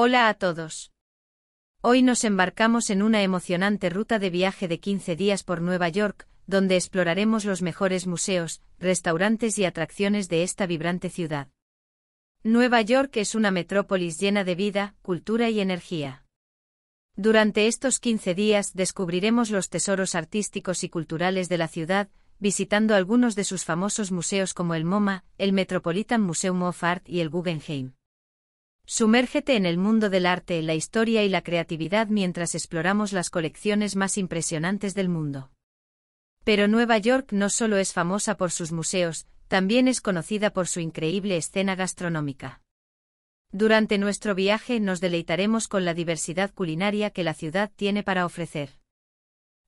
Hola a todos. Hoy nos embarcamos en una emocionante ruta de viaje de 15 días por Nueva York, donde exploraremos los mejores museos, restaurantes y atracciones de esta vibrante ciudad. Nueva York es una metrópolis llena de vida, cultura y energía. Durante estos 15 días descubriremos los tesoros artísticos y culturales de la ciudad, visitando algunos de sus famosos museos como el MoMA, el Metropolitan Museum of Art y el Guggenheim. Sumérgete en el mundo del arte, la historia y la creatividad mientras exploramos las colecciones más impresionantes del mundo. Pero Nueva York no solo es famosa por sus museos, también es conocida por su increíble escena gastronómica. Durante nuestro viaje nos deleitaremos con la diversidad culinaria que la ciudad tiene para ofrecer.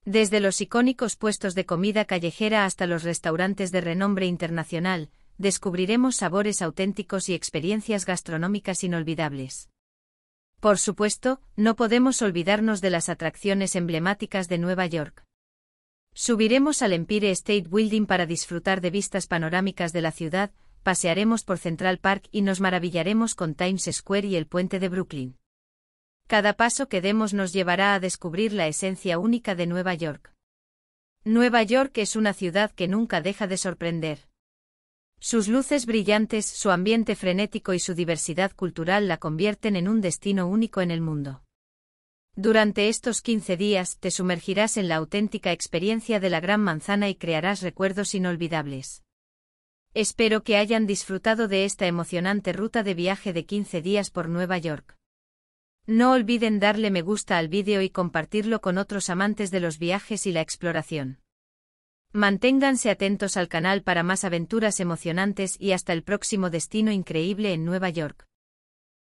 Desde los icónicos puestos de comida callejera hasta los restaurantes de renombre internacional, descubriremos sabores auténticos y experiencias gastronómicas inolvidables. Por supuesto, no podemos olvidarnos de las atracciones emblemáticas de Nueva York. Subiremos al Empire State Building para disfrutar de vistas panorámicas de la ciudad, pasearemos por Central Park y nos maravillaremos con Times Square y el puente de Brooklyn. Cada paso que demos nos llevará a descubrir la esencia única de Nueva York. Nueva York es una ciudad que nunca deja de sorprender. Sus luces brillantes, su ambiente frenético y su diversidad cultural la convierten en un destino único en el mundo. Durante estos 15 días te sumergirás en la auténtica experiencia de la Gran Manzana y crearás recuerdos inolvidables. Espero que hayan disfrutado de esta emocionante ruta de viaje de 15 días por Nueva York. No olviden darle me gusta al vídeo y compartirlo con otros amantes de los viajes y la exploración. Manténganse atentos al canal para más aventuras emocionantes y hasta el próximo destino increíble en Nueva York.